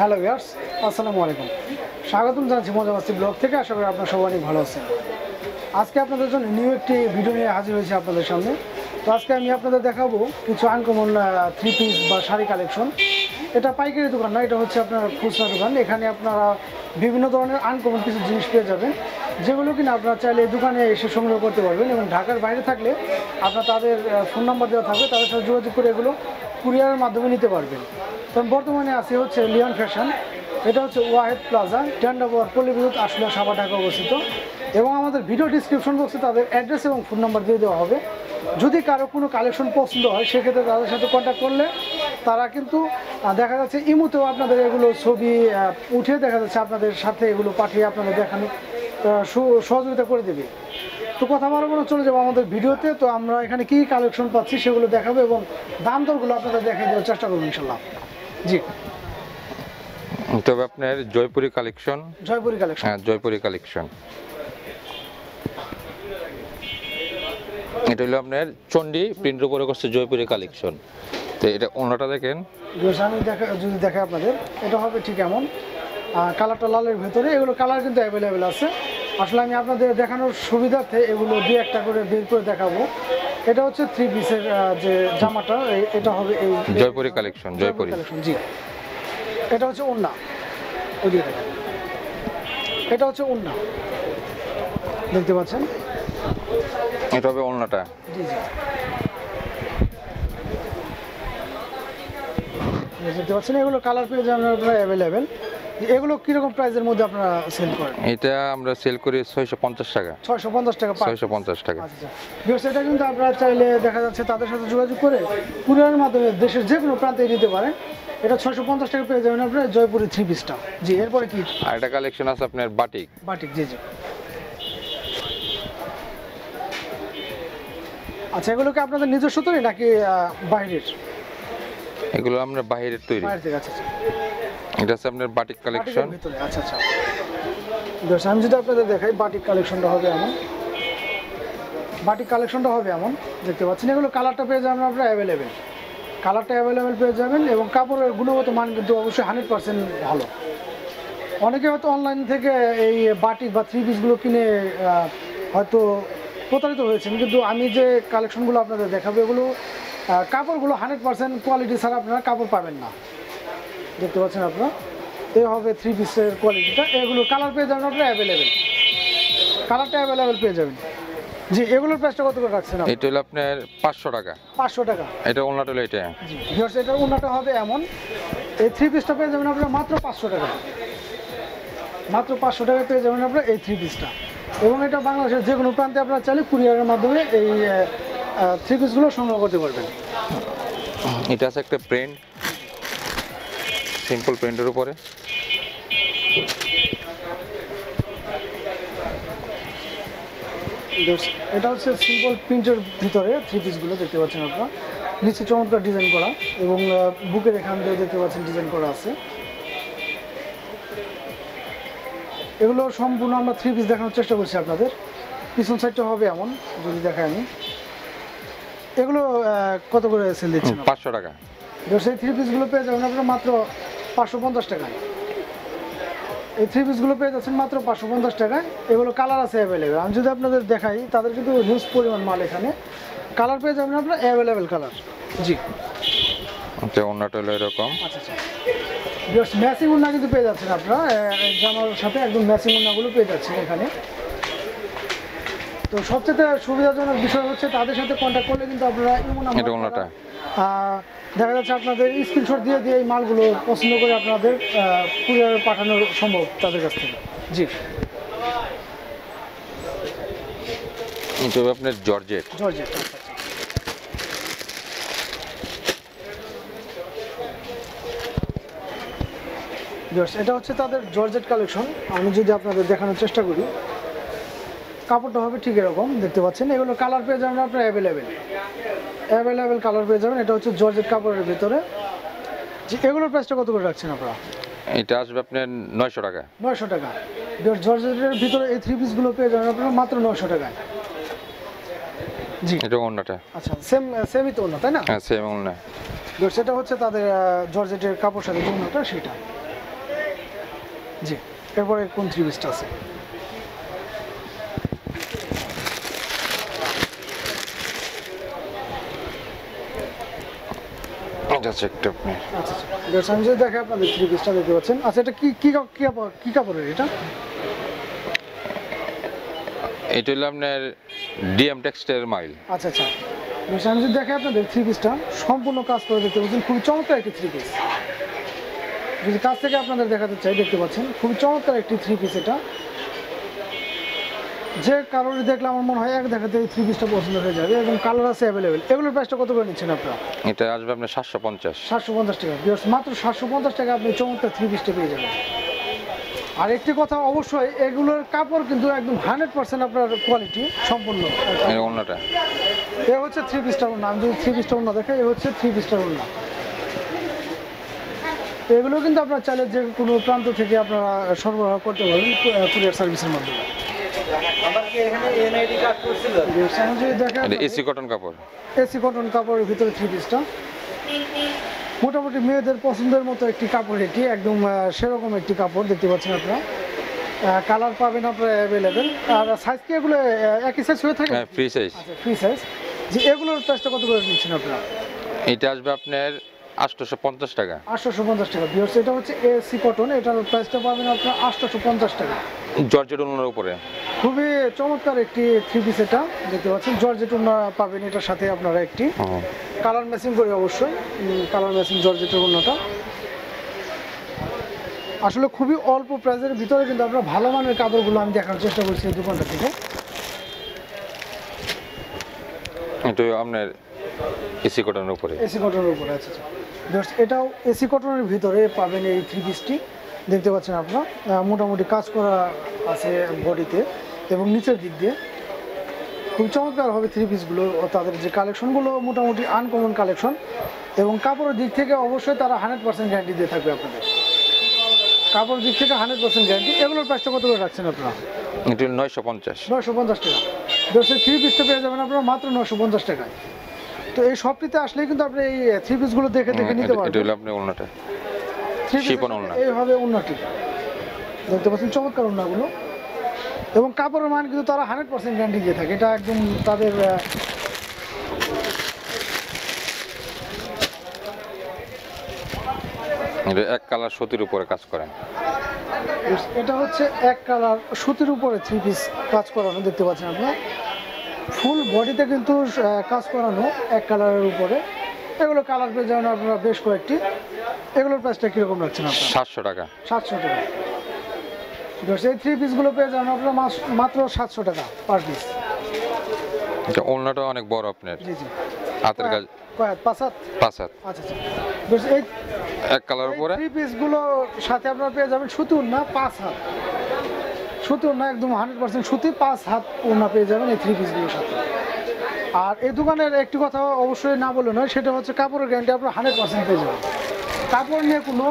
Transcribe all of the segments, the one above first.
Hello viewers, আসসালামু আলাইকুম। স্বাগতম জানাচ্ছি মজামাস্তি ব্লগ থেকে, আশা করি আপনারা সবাই অনেক ভালো আছেন। আজকে আপনাদের জন্য নিউ একটি ভিডিও নিয়ে হাজির হয়েছি আপনাদের সামনে। তো আজকে আমি আপনাদের দেখাবো কিছু আনকমন থ্রি পিস বা শাড়ি কালেকশন এটা পাইকারি দোকান না, এটা হচ্ছে আপনার খুচরা দোকান। এখানে আপনারা বিভিন্ন ধরনের আনকমন কিছু জিনিস পেয়ে যাবেন। যেগুলো কিনা আপনারা চাইলে দোকানে এসে সংগ্রহ করতে পারবেন এবং ঢাকার বাইরে থাকলে আপনার তাদের ফোন নাম্বার দেওয়া থাকবে। তাদের সাথে যোগাযোগ করে এগুলো কুরিয়ারের মাধ্যমে নিতে পারবেন। তো বর্তমানে আছে হচ্ছে লিওন ফ্যাশন এটা হচ্ছে ওয়াহেদ প্লাজা টেন্ড ওভার পল্লী বিদ্যুৎ আসলে সাবা ঢাকা অবস্থিত। এবং আমাদের ভিডিও ডিসক্রিপশন বক্সে তাদের অ্যাড্রেস এবং ফোন নাম্বার দিয়ে দেওয়া হবে। যদি কারও কোনো কালেকশন পছন্দ হয়, সেক্ষেত্রে তাদের সাথে কন্ট্যাক্ট করলে তারা কিন্তু দেখা যাচ্ছে ইমুতেও আপনাদের এগুলো ছবি উঠে দেখা যাচ্ছে আপনাদের সাথে এগুলো পাঠিয়ে আপনাদের দেখানো সহযোগিতা করে দেবে। তো কথা বাড়াবো না চলে যাব আমাদের ভিডিওতে। তো আমরা এখানে কি কালেকশন পাচ্ছি সেগুলো দেখাবো এবং দাম দরগুলো আপনাদের দেখিয়ে দেওয়ার চেষ্টা করব ইনশাল্লাহ। জি। তবে আপনার জয়পুরি কালেকশন জয়পুরি কালেকশন হ্যাঁ জয়পুরি কালেকশন এটা হলো আপনার চণ্ডী প্রিন্টের উপরে করছে জয়পুরি কালেকশন তো এটা অন্যটা দেখেন। আমি দেখা যদি দেখে আপনাদের এটা হবে ঠিক এমন। কালারটা লালের ভেতরে এগুলো কালার কিন্তু অ্যাভেলেবেল আছে। আসলে আমি আপনাদের দেখানোর সুবিধার্থে এগুলো দুই একটা করে বের করে দেখাবো। এটা হচ্ছে থ্রি পিসের যে জামাটা এটা হবে এই জয়পুরি কালেকশন জয়পুরি কালেকশন জি। এটা হচ্ছে ওন্না এটা হচ্ছে ওন্না দেখতে পাচ্ছেন? এটা হবে অন্যটা জি জি। দেখতে পাচ্ছেন এগুলো কালার পেয়ে যাবেন আপনারা অ্যাভেলেবেল এগুলো কীরকম প্রাইসের মধ্যে আপনারা সেল করেন? এটা আমরা সেল করি ছয়শো পঞ্চাশ টাকা। ছয়শো পঞ্চাশ টাকা ছয়শো পঞ্চাশ টাকা। আচ্ছা। এটা কিন্তু আপনারা চাইলে দেখা যাচ্ছে তাদের সাথে যোগাযোগ করে কুরিয়ারের মাধ্যমে দেশের যে কোনো প্রান্তে নিতে পারেন। এটা ছয়শো পঞ্চাশ টাকা পেয়ে যাবেন আপনারা জয়পুরি থ্রি পিসটা জি এরপরে কি? আর একটা কালেকশন আছে আপনার বাটিক বাটিক জি জি। আচ্ছা এগুলো কি আপনাদের নিজস্ব তৈরি নাকি বাইরের? এগুলো আমরা বাইরের তৈরি। বাইরে থেকে আচ্ছা আচ্ছা। এটা আছে আপনার বাটিক কালেকশন আচ্ছা আচ্ছা। আমি যদি আপনাদের দেখাই বাটিক কালেকশনটা হবে এমন। বাটিক কালেকশনটা হবে এমন দেখতে পাচ্ছেন। এগুলো কালারটা পেয়ে যাবেন আপনারা অ্যাভেলেবেল কালারটা অ্যাভেলেবেল পেয়ে যাবেন এবং কাপড়ের গুণগত মান কিন্তু অবশ্যই হান্ড্রেড পার্সেন্ট ভালো। অনেকে হয়তো অনলাইন থেকে এই বাটিক বা থ্রি পিসগুলো কিনে হয়তো প্রতারিত হয়েছেন। কিন্তু আমি যে কালেকশনগুলো আপনাদের দেখাবো এগুলো কাপড়গুলো হান্ড্রেড পার্সেন্ট কোয়ালিটি ছাড়া আপনারা কাপড় পাবেন না। দেখতে পাচ্ছেন আপনারা? এই হবে থ্রি পিসের কোয়ালিটিটা এগুলো কালার পেয়ে যাবেন আপনারা অ্যাভেলেবেল কালারটা অ্যাভেলেবেল পেয়ে যাবেন। জি এগুলোর প্রাইসটা কত করে রাখছেন আপনি? এটা হলো আপনার পাঁচশো টাকা। পাঁচশো টাকা। এটা অন্যটা হলো এটা। জি ভিউয়ার্স এটার উন্নটা হবে এমন। এই থ্রি পিসটা পেয়ে যাবেন আপনারা মাত্র পাঁচশো টাকা। মাত্র পাঁচশো টাকা পেয়ে যাবেন আপনারা এই থ্রি পিসটা এবং এটা বাংলাদেশের যে কোনো প্রান্তে আপনারা চাইলে কুরিয়ারের মাধ্যমে এই থ্রি পিসগুলো সংগ্রহ করতে পারবেন। এটা আছে একটা প্রিন্ট সিম্পল প্রিন্টের উপরে। এটা হচ্ছে সিম্পল প্রিন্টের ভিতরে থ্রি পিসগুলো দেখতে পাচ্ছেন আপনারা। নিচে চমৎকার ডিজাইন করা এবং বুকের এখান দিয়ে দেখতে পাচ্ছেন ডিজাইন করা আছে। এগুলো সম্পূর্ণ আমরা থ্রি পিস দেখানোর চেষ্টা করছি আপনাদের। পিছন সাইডটা হবে এমন যদি দেখাই আমি। এগুলো কত করে সেল দিচ্ছেন? পাঁচশো টাকা। সেই থ্রি পিসগুলো পেয়ে যাবেন আপনারা মাত্র পাঁচশো পঞ্চাশ টাকায়। এই থ্রি পিসগুলো পেয়ে যাচ্ছেন মাত্র পাঁচশো পঞ্চাশ টাকায়। এগুলো কালার আছে অ্যাভেলেবেল আমি যদি আপনাদের দেখাই তাদের কিন্তু হিউজ পরিমাণ মাল এখানে। কালার পেয়ে যাবেন আপনার অ্যাভেলেবেল কালার জি। অন্যটা হলো এরকম। আচ্ছা আচ্ছা। জাস্ট ম্যাচিং উন্না কিন্তু পেয়ে যাচ্ছেন আপনারা। জামার সাথে একদম ম্যাচিং উন্নাগুলো পেয়ে যাচ্ছেন এখানে। তো সবচেয়ে সুবিধাজনক বিষয় হচ্ছে তাদের সাথে কন্ট্যাক্ট করলে কিন্তু আপনারা এটা। দেখা যাচ্ছে আপনাদের স্ক্রিনশট দিয়ে দিয়ে এই মালগুলো পছন্দ করে আপনাদের কুরিয়ার পাঠানো সম্ভব তাদের কাছ থেকে। জি। এটা আপনার জর্জেট। জর্জেট Yes, এটা হচ্ছে তাদের জর্জেট কালেকশন আমি যদি আপনাদের দেখানোর চেষ্টা করি কাপড়টা হবে ঠিক এরকম দেখতে পাচ্ছেন। এগুলো কালার পেয়ে যাবেন আপনার অ্যাভেলেবেল অ্যাভেলেবেল কালার পেয়ে যাবেন। এটা হচ্ছে জর্জেট কাপড়ের ভিতরে। যে এগুলোর প্রাইসটা কত করে রাখছেন আপনারা? এটা আসবে আপনার নয়শো টাকা। নয়শো টাকা। জর্জেটের ভিতরে এই থ্রি পিসগুলো পেয়ে যাবেন আপনারা মাত্র নয়শো টাকায়। জি। এটা অন্যটা আচ্ছা সেম সেমই তো না তাই না? হ্যাঁ সেম অন্য Yes, সেটা হচ্ছে তাদের জর্জেটের কাপড় সাথে অন্যটা সেটা। জি এরপরে কোন থ্রি পিসটা আছে? এটা চেকটা আপনি আচ্ছা। আচ্ছা আমি যদি দেখে আপনাদের থ্রি পিসটা দেখতে পাচ্ছেন। আচ্ছা এটা কি কি কাপড় কি কাপড়ের এটা? এটা হলো আপনার ডিএম টেক্সটাইল মাইল আচ্ছা আচ্ছা। আমি যদি দেখে আপনাদের থ্রি পিসটা সম্পূর্ণ কাজ করে দেখতে পাচ্ছেন। খুবই চমৎকার একটি থ্রি পিস যদি কাছ থেকে আপনাদের দেখাতে চাই দেখতে পাচ্ছেন। খুবই চমৎকার একটি থ্রি পিস এটা। যে কারোর দেখলে আমার মনে হয় এক দেখাতে এই থ্রি পিসটা পছন্দ হয়ে যাবে এবং কালার আছে অ্যাভেলেবেল এগুলোর প্রাইসটা কত করে নিচ্ছেন আপনারা? এটা আসবে আপনার সাতশো পঞ্চাশ। সাতশো পঞ্চাশ টাকা। মাত্র সাতশো পঞ্চাশ টাকা আপনি চমৎকার থ্রি পিসটা পেয়ে যাবেন। আর একটি কথা অবশ্যই এগুলোর কাপড় কিন্তু একদম হান্ড্রেড পার্সেন্ট আপনার কোয়ালিটি সম্পূর্ণ। অন্যটা এ হচ্ছে থ্রি পিসটার ওড়না। আমি যদি থ্রি পিসটার ওড়না দেখে এ হচ্ছে থ্রি পিসটার ওড়না। এগুলো কিন্তু আপনার চাইলে যে কোনো প্রান্ত থেকে আপনারা সরবরাহ করতে পারবেন কুরিয়ার সার্ভিসের মাধ্যমে। এটা এসি কটন কাপড়। এসি কটন কাপড়ের ভিতরে থ্রি পিসটা মোটামুটি মেয়েদের পছন্দের মতো একটি কাপড় এটি একদম সেরকম একটি কাপড় দেখতে পাচ্ছেন আপনারা। কালার পাবেন আপনারা অ্যাভেলেবেল আর সাইজ কি এগুলো একই সাইজ হয়ে থাকে? হ্যাঁ ফ্রি সাইজ আচ্ছা ফ্রি সাইজ যে এগুলোর প্রাইসটা কত করে নিচ্ছেন আপনারা? এটা আসবে আপনার আটশোশো পঞ্চাশ টাকা। আটশোশো পঞ্চাশ টাকা। বিয়ার্স এটা হচ্ছে এসি কটন এটার প্রাইসটা পাবেন আপনার আটশোশো পঞ্চাশ টাকা। জর্জেট উন্নর উপরে। খুবই চমৎকার একটি থ্রি পিস এটা দেখতে পাচ্ছেন। জর্জেট উন্না পাবেন এটার সাথে আপনারা একটি। কালার ম্যাচিং করে অবশ্যই কালার ম্যাচিং জর্জেটের উন্নটা আসলে খুবই অল্প প্রাইসের ভিতরে কিন্তু আপনার ভালো মানের কাপড়গুলো আমি দেখার চেষ্টা করছি এই দোকানটা থেকে। এটা আপনার এসি কটনের উপরে? এসি কটনের উপরে আছে জাস্ট এটাও এসি কটনের ভিতরে পাবেন এই থ্রি পিসটি দেখতে পাচ্ছেন আপনারা মোটামুটি কাজ করা আছে বডিতে এবং নিচের দিক দিয়ে খুব চমৎকার হবে থ্রি পিসগুলো তাদের যে কালেকশনগুলো মোটামুটি আনকমন কালেকশন এবং কাপড়ের দিক থেকে অবশ্যই তারা হান্ড্রেড পার্সেন্ট গ্যারান্টি দিয়ে থাকবে আপনাদের। কাপড়ের দিক থেকে হান্ড্রেড পার্সেন্ট গ্যারান্টি এগুলোর প্রাইসটা কত করে রাখছেন আপনারা? এটা নয়শো পঞ্চাশ। নয়শো পঞ্চাশ টাকা। দশের থ্রি পিসটা পেয়ে যাবেন আপনারা মাত্র নয়শো পঞ্চাশ টাকায়। তো এই শপটিতে আসলেই কিন্তু আপনি এই থ্রি পিসগুলো দেখে দেখে নিতে এটা পারবেন। হলো শিপন। এইভাবে উন্নতি দেখতে পাচ্ছেন চমৎকার ওড়নাগুলো। এবং কাপড়ের মান কিন্তু তারা হান্ড্রেড পার্সেন্ট গ্যারান্টি দিয়ে থাকে। এটা একদম তাদের এক কালার সুতির উপরে কাজ করেন এটা হচ্ছে এক কালার সুতির উপরে থ্রি পিস কাজ করানো দেখতে পাচ্ছেন আপনারা। ফুল বডিতে কিন্তু কাজ করানো এক কালারের উপরে। এগুলো কালার পেয়ে যাবেন আপনারা বেশ কয়েকটি। এগুলোর প্রাইসটা কীরকম রাখছেন আপনারা? সাতশো টাকা। সাতশো টাকা। এই থ্রি পিসগুলো পেয়ে যাবেন আপনারা মাত্র সাতশো টাকা পার পিস এটা অন্যটা অনেক বড় আপনার। জি জি। হাতের কাজ পাঁচ হাত? পাঁচ হাত। আচ্ছা আচ্ছা। এই এক কালার উপরে? থ্রি পিসগুলো সাথে আপনারা পেয়ে যাবেন সুতি উন্না পাঁচ হাত। উন্না একদম হান্ড্রেড পার্সেন্ট সুতি পাঁচ হাত উন্না পেয়ে যাবেন এই থ্রি পিসগুলোর সাথে। আর এই দোকানের একটি কথা অবশ্যই না বলে নয় সেটা হচ্ছে কাপড়ের গ্যারান্টি আপনার হান্ড্রেড পার্সেন্ট পেয়ে যাবেন। কাপড় নিয়ে কোনো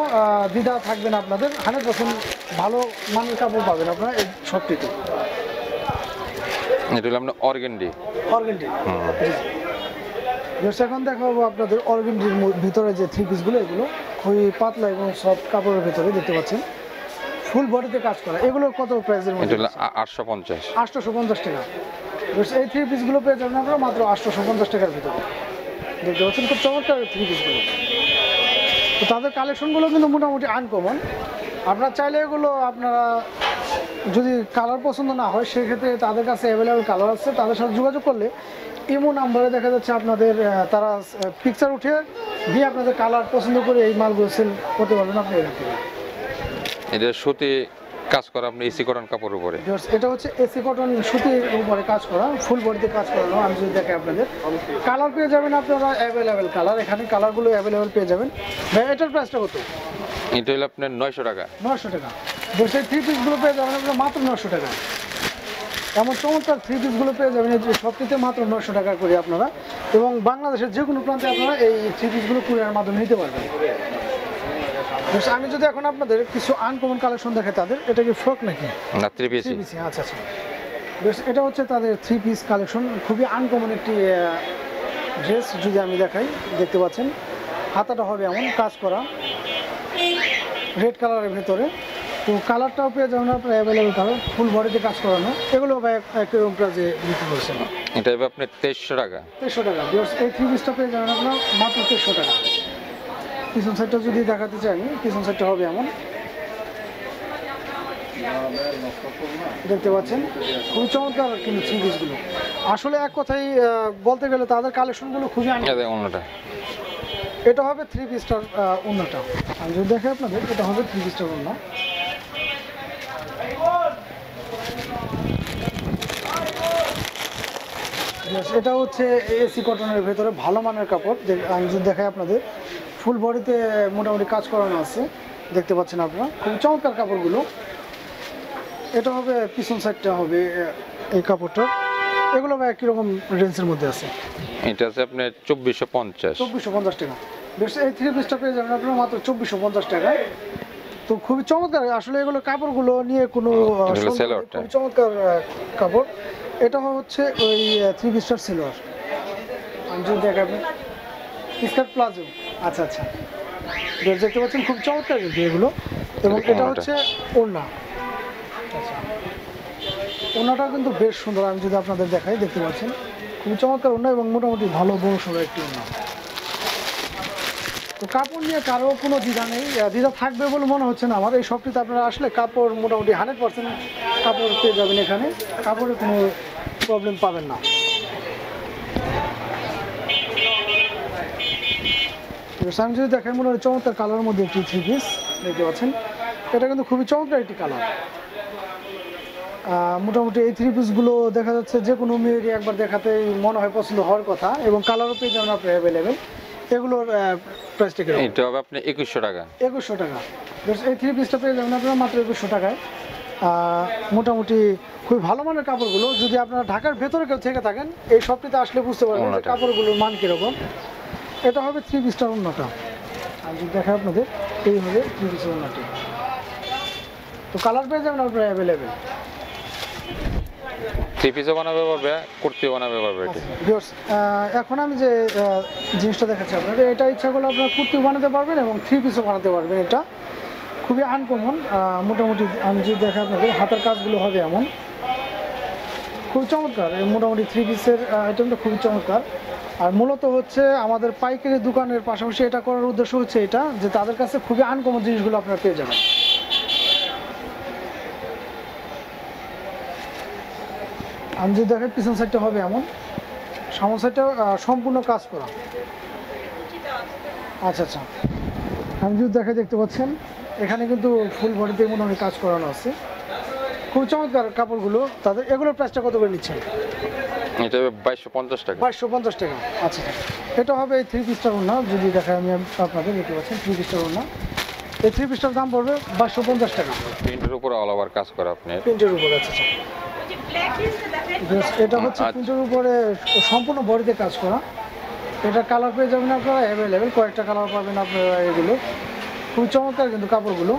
দ্বিধা থাকবে না আপনাদের হান্ড্রেড পার্সেন্ট ভালো মানের কাপড় পাবেন আপনারা এই শপটিতে এটা হলো আপনার অর্গেন্ডি। অর্গেন্ডি। জাস্ট এখন দেখাবো আপনাদের অর্গেন্ডির ভিতরে যে থ্রি পিসগুলো এগুলো খুবই পাতলা এবং সফট কাপড়ের ভিতরে দেখতে পাচ্ছেন। ফুল বডিতে কাজ করা। এগুলোর কত প্রাইসের এটা মধ্যে পঞ্চাশ। আটশোশো পঞ্চাশ টাকা। জাস্ট এই থ্রি পিসগুলো পেয়ে যাবেন আপনারা মাত্র আটশোশো পঞ্চাশ টাকার ভিতরে। দেখতে পাচ্ছেন খুব চমৎকার থ্রি পিসগুলো তো তাদের কালেকশনগুলো কিন্তু মোটামুটি আনকমন আপনারা চাইলে এগুলো আপনারা যদি কালার পছন্দ না হয় সেক্ষেত্রে তাদের কাছে অ্যাভেলেবেল কালার আছে তাদের সাথে যোগাযোগ করলে ইমো নাম্বারে দেখা যাচ্ছে আপনাদের তারা পিকচার উঠে দিয়ে আপনাদের কালার পছন্দ করে এই মালগুলো সেল করতে পারবেন আপনি এখান থেকে। এটা সুতি কাজ করা আপনি এসি কটন কাপড়ের উপরে। এটা হচ্ছে এসি কটন সুতির উপরে কাজ করা ফুল বডিতে কাজ করানো আমি যদি দেখে আপনাদের। কালার পেয়ে যাবেন আপনারা অ্যাভেলেবেল কালার এখানে কালারগুলো অ্যাভেলেবেল পেয়ে যাবেন। এটার প্রাইসটা কত? এটা হলো আপনার নয়শো টাকা। নশো টাকা। বসে থ্রি পিসগুলো পেয়ে যাবেন আপনারা মাত্র নশো টাকা। এমন চমৎকার থ্রি পিসগুলো পেয়ে যাবেন এই সবটিতে মাত্র নশো টাকা করে আপনারা। এবং বাংলাদেশের যে কোনো প্রান্তে আপনারা এই থ্রি পিসগুলো কুরিয়ার মাধ্যমে নিতে পারবেন। আমি যদি এখন আপনাদের কিছু আনকমন কালেকশন দেখে তাদের এটা কি ফ্রক নাকি? না থ্রি পিস আচ্ছা আচ্ছা। বেশ এটা হচ্ছে তাদের থ্রি পিস কালেকশন খুবই আনকমন একটি ড্রেস যদি আমি দেখাই দেখতে পাচ্ছেন। হাতাটা হবে এমন কাজ করা। রেড কালারের ভেতরে। তো কালারটাও পেয়ে যাবেন আপনার অ্যাভেলেবেল কালার ফুল বডিতে কাজ করানো। এগুলো একরকম প্রাইজে বিক্রি করছেন। এটা হবে আপনার তেইশশো টাকা। তেইশশো টাকা। এই থ্রি পিসটা পেয়ে যাবেন আপনার মাত্র তেইশশো টাকা। পিছন সাইডটা যদি দেখাতে চাই আমি পিছন সাইডটা হবে এমন। দেখতে পাচ্ছেন? খুবই চমৎকার কিন্তু থ্রি পিসগুলো আসলে এক কথাই বলতে গেলে তাদের কালেকশনগুলো খুবই আনন্দ এটা হবে থ্রি পিসটার অন্যটা আমি যদি দেখে আপনাদের এটা হবে থ্রি পিসটার Yes, এটা হচ্ছে এসি কটনের ভেতরে ভালো মানের কাপড়। যে- আমি যদি দেখাই আপনাদের ফুল বডিতে মোটামুটি কাজ করানো আছে। দেখতে পাচ্ছেন আপনারা খুব চমৎকার কাপড়গুলো। এটা হবে পিছন সাইডটা হবে এই কাপড়টা। এগুলো কীরকম রেঞ্জের মধ্যে আছে। এটা আছে আপনার চব্বিশশো পঞ্চাশ। চব্বিশশো পঞ্চাশ টাকা। বেশ এই থ্রি পিসটা পেয়ে যাবেন আপনারা মাত্র চব্বিশশো পঞ্চাশ টাকা। তো খুবই চমৎকার আসলে এগুলো কাপড়গুলো নিয়ে কোনো। খুবই চমৎকার কাপড়। এটা হচ্ছে ওই থ্রি পিসটার সিলোয়ার আমি যদি দেখাবেন স্কার্ট প্লাজো আচ্ছা আচ্ছা। দেখতে পাচ্ছেন খুব চমৎকার কিন্তু এগুলো। এবং এটা হচ্ছে ওড়না। আচ্ছা। কিন্তু বেশ সুন্দর আমি যদি আপনাদের দেখাই দেখতে পাচ্ছেন। খুবই চমৎকার ওড়না এবং মোটামুটি ভালো বড় সড়ো একটি ওড়না। তো কাপড় নিয়ে কারও কোনো দ্বিধা নেই দ্বিধা থাকবে বলে মনে হচ্ছে না। আমার এই শপটিতে আপনারা আসলে কাপড় মোটামুটি হান্ড্রেড পার্সেন্ট কাপড় পেয়ে যাবেন এখানে। কাপড়ে কোনো প্রবলেম পাবেন না। আমি যদি দেখেন, মনে হয় চমৎকার কালারের মধ্যে একটি থ্রি পিস দেখতে পাচ্ছেন। এটা কিন্তু খুবই চমৎকার একটি কালার মোটামুটি এই থ্রি পিসগুলো দেখা যাচ্ছে যে কোনো মেয়েরই একবার দেখাতে মনে হয় পছন্দ হওয়ার কথা এবং কালারও পেয়ে যাবেন আপনার অ্যাভেলেবেল এগুলোর প্রাইসটা কীরকম এটা হবে একুশশো টাকা। টাকা। এই থ্রি পিসটা পেয়ে যাবেন আপনারা মাত্র টাকায়। মোটামুটি খুবই ভালো মানের কাপড়গুলো। যদি আপনারা ঢাকার ভেতরে কেউ থেকে থাকেন এই শপটিতে আসলে বুঝতে পারবেন যে। কাপড়গুলোর মান কীরকম। এটা হবে থ্রি পিসটার অন্যটা। আর যদি দেখায় আপনাদের এই হবে থ্রি পিসের অন্যটি। তো কালার পেয়ে যাবেন আপনারা অ্যাভেলেবেল থ্রি পিসও বানাবে পারবে, কুর্তিও বানাবে পারবে এখন আমি যে জিনিসটা এটা ইচ্ছা করলে আপনারা বানাতে পারবেন এবং থ্রি পিসও বানাতে পারবেন এটা। খুবই আনকমন মোটামুটি আমি হাতের কাজগুলো হবে এমন। খুব চমৎকার মোটামুটি থ্রি পিসের আইটেমটা খুবই চমৎকার। আর মূলত হচ্ছে আমাদের পাইকারি দোকানের পাশাপাশি এটা করার উদ্দেশ্য হচ্ছে এটা, যে তাদের কাছে খুবই আনকমন জিনিসগুলো আপনারা পেয়ে যাবেন। আমি যদি দেখেন পিছন সাইডটা হবে এমন। সামন সাইডটা সম্পূর্ণ কাজ করা। আচ্ছা আচ্ছা। আমি যদি দেখে দেখতে পাচ্ছেন এখানে কিন্তু ফুল বডিতে মোটামুটি কাজ করানো আছে। খুব চমৎকার কাপড়গুলো। তাদের এগুলোর প্রাইসটা কত করে নিচ্ছেন? এটা বাইশশো পঞ্চাশ টাকা। বাইশশো পঞ্চাশ টাকা। আচ্ছা এটা হবে এই থ্রি পিসটার ওনা যদি দেখাই আমি আপনাদের দেখতে পাচ্ছেন থ্রি পিসটার ওনা এই থ্রি পিসটার দাম পড়বে বাইশশো পঞ্চাশ টাকা। প্রিন্টের উপর অল ওভার কাজ করা আপনার। প্রিন্টের উপরে আচ্ছা আচ্ছা। এটা হচ্ছে আচ্ছা। প্রিন্টের উপরে সম্পূর্ণ বডিতে কাজ করা। এটা কালার পেয়ে যাবেন আপনারা অ্যাভেলেবেল কয়েকটা কালার পাবেন আপনারা এগুলো। খুবই চমৎকার কিন্তু কাপড়গুলো।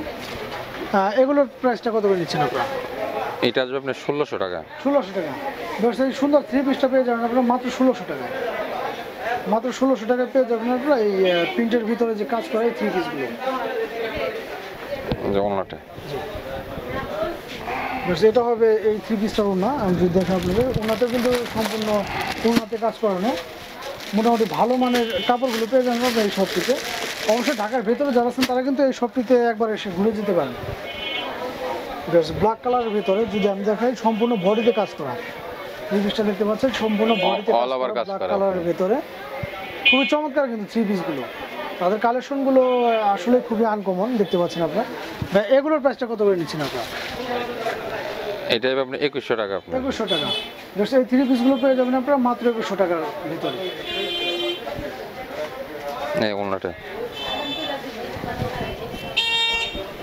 এগুলোর প্রাইসটা কত করে নিচ্ছেন আপনারা? এটা আসবে আপনার ষোলোশো টাকা। ষোলোশো টাকা। এই সুন্দর থ্রি পিসটা পেয়ে যাবেন আপনারা মাত্র ষোলোশো টাকা। মাত্র ষোলোশো টাকা পেয়ে যাবেন আপনারা এই প্রিন্টের ভিতরে যে কাজ করে থ্রি পিসগুলো যে এটা হবে এই থ্রি পিসটার ওনা আমি যদি দেখে আপনাদের ওনাতে কিন্তু সম্পূর্ণ ওনাতে কাজ করানো। মোটামুটি ভালো মানের কাপড়গুলো পেয়ে যাবেন আপনারা এই শপটিতে। অবশ্যই ঢাকার ভেতরে যারা আছেন তারা কিন্তু এই শপটিতে একবার এসে ঘুরে যেতে পারেন। ব্ল্যাক কালারের ভেতরে যদি আমি দেখাই সম্পূর্ণ বডিতে কাজ করা। থ্রি পিসটা দেখতে পাচ্ছেন সম্পূর্ণ বডিতে ব্ল্যাক কালারের ভেতরে। খুবই চমৎকার কিন্তু থ্রি পিসগুলো তাদের কালেকশনগুলো আসলে খুবই আনকমন দেখতে পাচ্ছেন আপনারা। এগুলোর প্রাইসটা কত করে নিচ্ছেন আপনারা? এটা হবে আপনার একুশশো টাকা একুশশো টাকা। জাস্ট এই থ্রি পিসগুলো পেয়ে যাবেন আপনারা মাত্র একুশশো টাকার ভিতরে। এই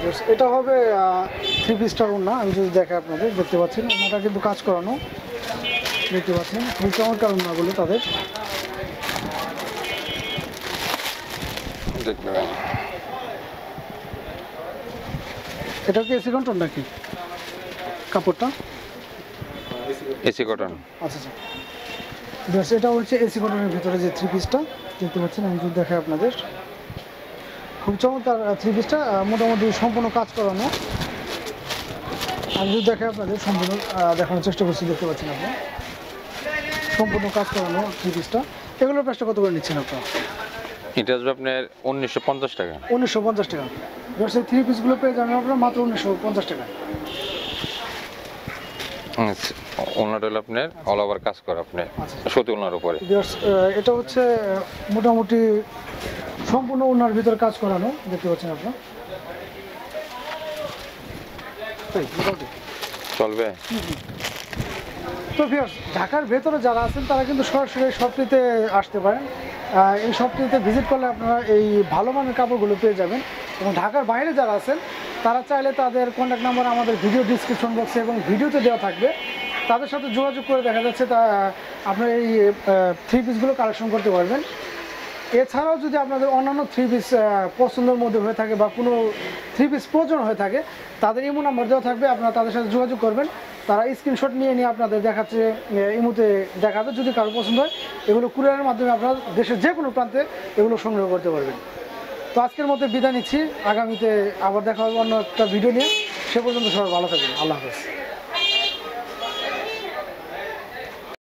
Just এটা হবে থ্রি পিসটার ওনা আমি যদি দেখাই আপনাদের দেখতে পাচ্ছেন ওনাটা কিন্তু কাজ করানো। দেখতে পাচ্ছেন খুবই চমৎকার ওনাগুলো তাদের। দেখতে এটা কি এসি কন্ট্রোল নাকি? কাপড়টা? এসি কটন আচ্ছা আচ্ছা। এটা হচ্ছে এসি কটনের ভিতরে যে থ্রি পিসটা দেখতে পাচ্ছেন আমি যদি দেখাই আপনাদের। খুব চমৎকার থ্রি পিসটা মোটামুটি সম্পূর্ণ কাজ করানো। আমি যদি দেখে আপনাদের সম্পূর্ণ দেখানোর চেষ্টা করছি দেখতে পাচ্ছেন আপনি। সম্পূর্ণ কাজ করানো থ্রি পিসটা এগুলোর প্রাইসটা কত করে নিচ্ছেন আপনারা? এটা আসবে আপনার উনিশশো পঞ্চাশ টাকা। উনিশশো পঞ্চাশ টাকা। সেই থ্রি পিসগুলো পেয়ে যাবেন আপনারা মাত্র উনিশশো পঞ্চাশ টাকা। ওনার হলো আপনার অল ওভার কাজ করে আপনার আচ্ছা। সত্যি ওনার উপরে। এটা হচ্ছে মোটামুটি সম্পূর্ণ ওনার ভিতরে কাজ করানো দেখতে পাচ্ছেন আপনার। চলবে? তো ঢাকার ভেতরে যারা আছেন তারা কিন্তু সরাসরি শপটিতে আসতে পারেন। এই শপটিতে ভিজিট করলে আপনারা এই ভালো মানের কাপড়গুলো পেয়ে যাবেন। এবং ঢাকার বাইরে যারা আছেন, তারা চাইলে তাদের কন্ট্যাক্ট নাম্বার আমাদের ভিডিও ডিসক্রিপশন বক্সে এবং ভিডিওতে দেওয়া থাকবে। তাদের সাথে যোগাযোগ করে দেখা যাচ্ছে তা আপনার এই থ্রি পিসগুলো কালেকশন করতে পারবেন। এছাড়াও যদি আপনাদের অন্যান্য থ্রি পিস পছন্দের মধ্যে হয়ে থাকে বা কোনো থ্রি পিস প্রয়োজন হয়ে থাকে, তাদের ইমো নাম্বার দেওয়া থাকবে, আপনারা তাদের সাথে যোগাযোগ করবেন। তারা স্ক্রিনশট নিয়ে নিয়ে আপনাদের দেখাচ্ছে ইমোতে দেখাবে যদি কারও পছন্দ হয়। এগুলো কুরিয়ারের মাধ্যমে আপনারা দেশের যে কোনো প্রান্তে এগুলো সংগ্রহ করতে পারবেন। তো আজকের মধ্যে বিদায় নিচ্ছি। আগামীতে আবার দেখা হবে অন্য একটা ভিডিও নিয়ে। সে পর্যন্ত সবাই ভালো থাকবেন। আল্লাহ হাফেজ।